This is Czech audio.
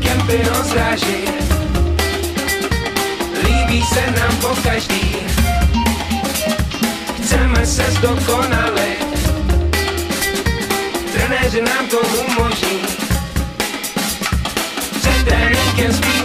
kempion stráži. Líbí se nám po každý, chceme se zdokonalit. Trenéři nám to umožní, před tréninkem spíš